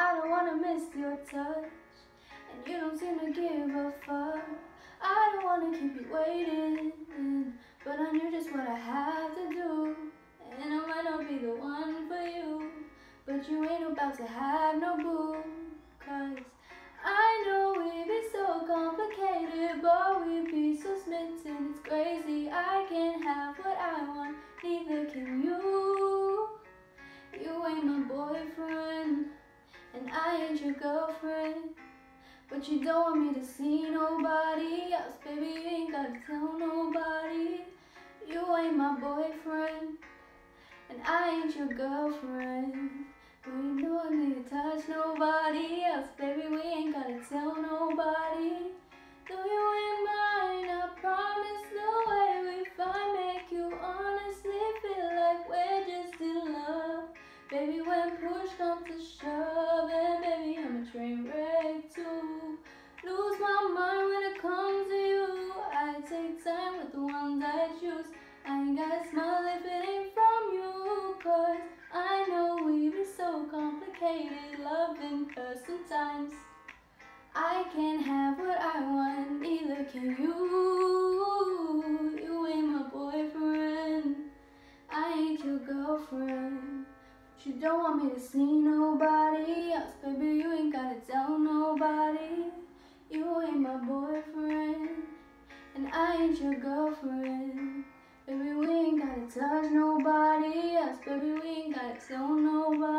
I don't wanna miss your touch. And you don't seem to give a fuck. I don't wanna keep you waiting, but I knew just what I have to do. And I might not be the one for you, but you ain't about to have no boo. Cause I know we'd be so complicated, but we'd be so smitten. It's crazy. I can't have what I want, neither can I ain't your girlfriend. But you don't want me to see nobody else, baby. You ain't gotta tell nobody. You ain't my boyfriend, and I ain't your girlfriend. Baby, when push comes to shove, and baby, I'm a train wreck too. Lose my mind when it comes to you. I take time with the ones I choose. I ain't gotta smile if it ain't from you, cause I know we be so complicated, loving her sometimes. I can't have what I want, neither can you. You ain't my boyfriend, I ain't your girlfriend. You don't want me to see nobody else, baby. You ain't gotta tell nobody. You ain't my boyfriend, and I ain't your girlfriend. Baby, we ain't gotta touch nobody else. Baby, we ain't gotta tell nobody.